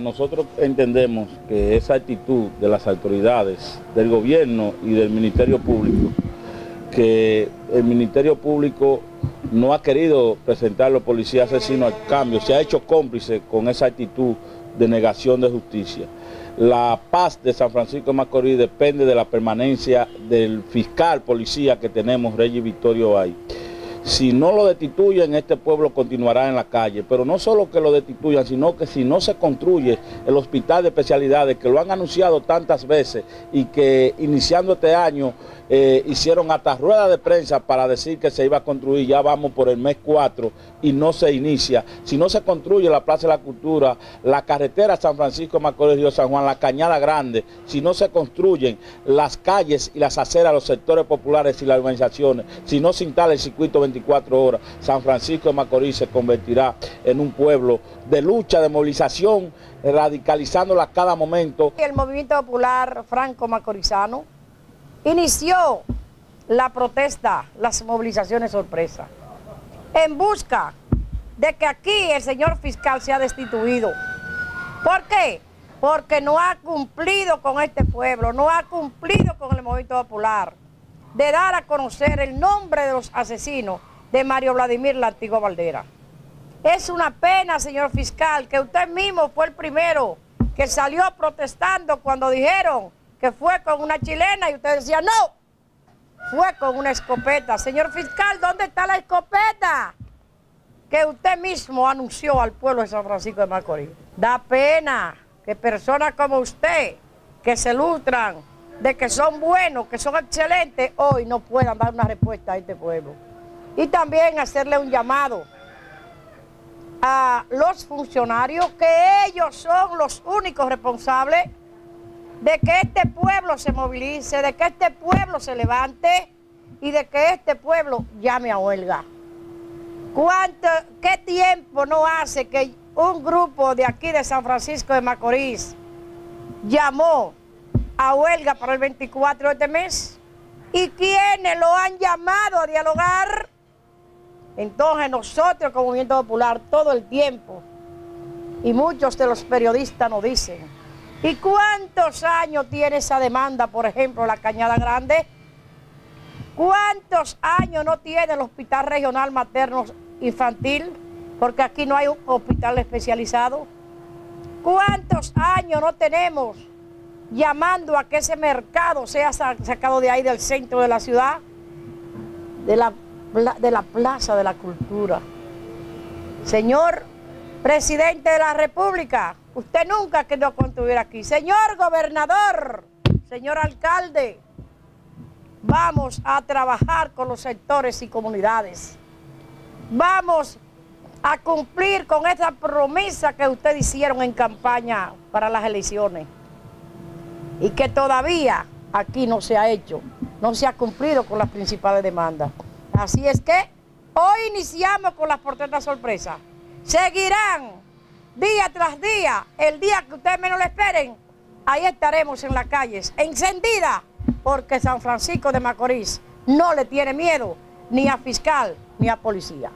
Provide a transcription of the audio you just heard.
Nosotros entendemos que esa actitud de las autoridades, del gobierno y del Ministerio Público, que el Ministerio Público no ha querido presentar los policías asesinos al cambio, se ha hecho cómplice con esa actitud de negación de justicia. La paz de San Francisco de Macorís depende de la permanencia del fiscal policía que tenemos, Reyes Victorio ahí. Si no lo destituyen, este pueblo continuará en la calle. Pero no solo que lo destituyan, sino que si no se construye el hospital de especialidades, que lo han anunciado tantas veces y que iniciando este año eh, hicieron hasta rueda de prensa para decir que se iba a construir, ya vamos por el mes 4 y no se inicia. Si no se construye la Plaza de la Cultura, la carretera San Francisco Macorís Río San Juan, la Cañada Grande, si no se construyen las calles y las aceras, los sectores populares y las organizaciones, si no se instala el circuito 24 horas, San Francisco de Macorís se convertirá en un pueblo de lucha, de movilización, radicalizándola a cada momento. El movimiento popular franco macorizano inició la protesta, las movilizaciones sorpresa, en busca de que aquí el señor fiscal sea destituido. ¿Por qué? Porque no ha cumplido con este pueblo, no ha cumplido con el movimiento popular de dar a conocer el nombre de los asesinos de Mario Vladimir Lantigo Valdera. Es una pena, señor fiscal, que usted mismo fue el primero que salió protestando cuando dijeron que fue con una chilena y usted decía, no, fue con una escopeta. Señor fiscal, ¿dónde está la escopeta? Que usted mismo anunció al pueblo de San Francisco de Macorís. Da pena que personas como usted, que se lustran de que son buenos, que son excelentes, hoy no puedan dar una respuesta a este pueblo. Y también hacerle un llamado a los funcionarios que ellos son los únicos responsables de que este pueblo se movilice, de que este pueblo se levante y de que este pueblo llame a huelga. ¿Cuánto, ¿Qué tiempo no hace que un grupo de aquí de San Francisco de Macorís llamó a huelga para el 24 de este mes? ¿Y quiénes lo han llamado a dialogar? Entonces nosotros como Movimiento Popular todo el tiempo, y muchos de los periodistas nos dicen, ¿y cuántos años tiene esa demanda, por ejemplo, la Cañada Grande? ¿Cuántos años no tiene el Hospital Regional Materno Infantil? Porque aquí no hay un hospital especializado. ¿Cuántos años no tenemos llamando a que ese mercado sea sacado de ahí del centro de la ciudad? De la de la Plaza de la Cultura. Señor Presidente de la República, usted nunca ha querido construir aquí. Señor Gobernador, señor Alcalde, vamos a trabajar con los sectores y comunidades. Vamos a cumplir con esa promesa que ustedes hicieron en campaña para las elecciones y que todavía aquí no se ha hecho, no se ha cumplido con las principales demandas. Así es que hoy iniciamos con las protestas sorpresa. Seguirán día tras día, el día que ustedes menos lo esperen, ahí estaremos en las calles, encendida, porque San Francisco de Macorís no le tiene miedo ni a fiscal ni a policía.